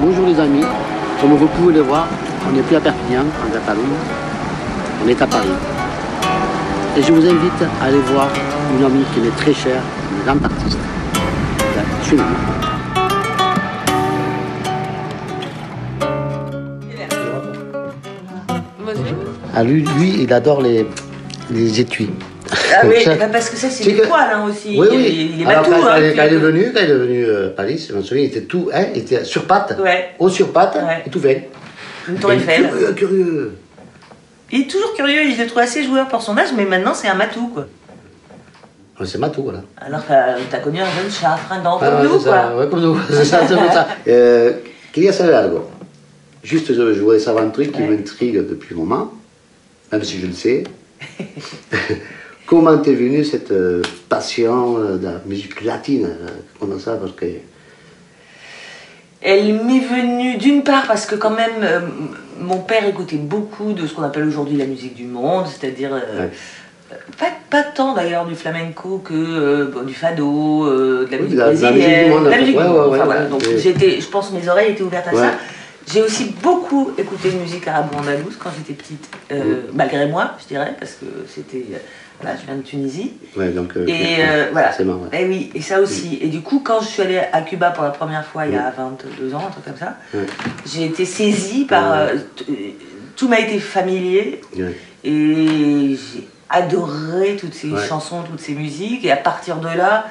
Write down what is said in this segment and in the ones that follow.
Bonjour les amis, comme vous pouvez le voir, on n'est plus à Perpignan, en Catalogne, on est à Paris. Et je vous invite à aller voir une amie qui m'est très chère, une grande artiste. Suivez-moi. Ah, lui, il adore les, les étuis. Ah oui, Ça- bah parce que ça c'est que- poils hein, aussi. Oui, il, oui. est- il est Alors, matou. quand, hein, quand il est venu, quand il est venu euh, à Paris, je me souviens, il était tout, hein, il était sur pattes, Ouais. haut sur pattes, Ouais. et tout fait. Une tour Eiffel. Curieux, curieux. Il est toujours curieux, il le trouve assez joueur pour son âge, mais maintenant c'est un matou quoi. C'est matou, voilà. Alors euh, t'as connu un jeune chat fringant comme nous c'est ça, quoi. ouais, comme nous, c'est ça, c'est comme ça. Euh. Juste, je, je voudrais savoir un truc qui m'intrigue depuis un moment, même si je le sais. Comment t'es venue cette euh, passion euh, de la musique latine euh, Comment ça Parce que. Elle m'est venue d'une part parce que quand même euh, mon père écoutait beaucoup de ce qu'on appelle aujourd'hui la musique du monde, c'est-à-dire euh, Ouais. pas, pas tant d'ailleurs du flamenco que euh, bon, du fado, de la musique la- brésilienne, musique du monde, de la musique Ouais, du ouais, monde. Enfin, voilà. Donc j'étais, je pense que mes oreilles étaient ouvertes à ça. J'ai aussi beaucoup écouté de musique arabo-andalouse quand j'étais petite, euh, malgré moi, je dirais, parce que c'était, euh, voilà, je viens de Tunisie. Ouais, donc. euh, Et euh, voilà. ouais. Et oui, et ça aussi. Et du coup, quand je suis allée à Cuba pour la première fois il y a 22 ans, un truc comme ça, j'ai été saisie par. Tout m'a été familier et j'ai adoré toutes ces chansons, toutes ces musiques. Et à partir de là,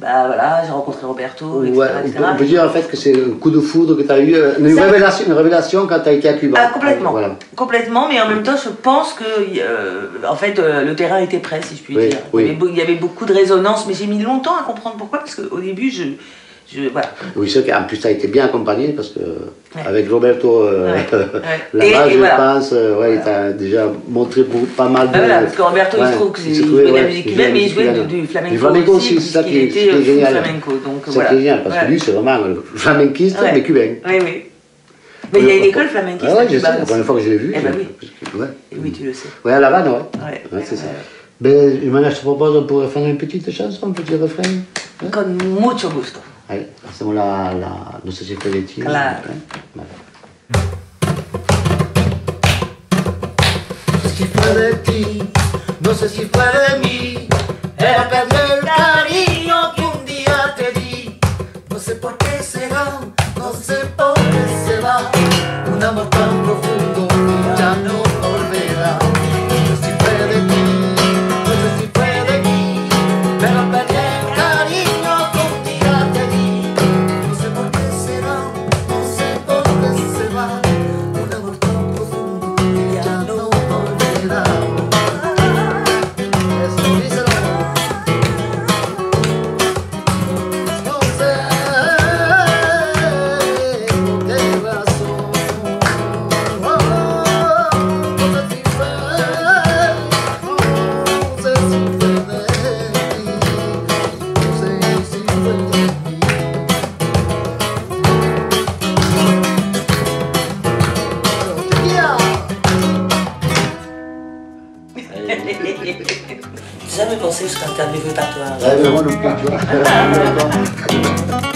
bah voilà, j'ai rencontré Roberto, etc. Ouais, on, peut, on peut dire en fait que c'est un coup de foudre que tu as eu, euh, une Ça- révélation, une révélation quand tu as été à Cuba. Ah, complètement. Voilà. Complètement, mais en même temps, je pense que euh, en fait, euh, le terrain était prêt, si je puis Oui, dire. oui. Il, y avait, beau- il y avait beaucoup de résonance, mais j'ai mis longtemps à comprendre pourquoi, parce qu'au début, je, je voilà. Oui, c'est qu'en plus, tu as été bien accompagné parce que Ouais. avec Roberto euh, Ouais, ouais. là-bas, je voilà. pense, euh, ouais, il t'a déjà montré pas mal de. Ben voilà, parce que Roberto, il se trouve qu'il jouait de la musique cubaine, mais il jouait du, du flamenco, Du flamenco aussi, c'est ça qui était euh, génial. flamenco, donc C'est ça voilà. génial, parce que lui, c'est vraiment le flamenquiste, mais cubain. Oui, oui. Mais il y a une école flamenquiste Ah ouais, je sais, la aussi. première fois que je l'ai vu. Eh ben. Et oui, tu le sais. Ouais, à La Havane, ouais. Ouais. C'est ça. Ben, je te propose, on pourrait faire une petite chanson, un petit refrain. Hein Con mucho gusto. Allez, hacemos la, la, no sé si fue de ti. Claro. ¿eh? Vale. si fue de ti, Jamais pensé que je serais interviewée par toi. Ouais, mais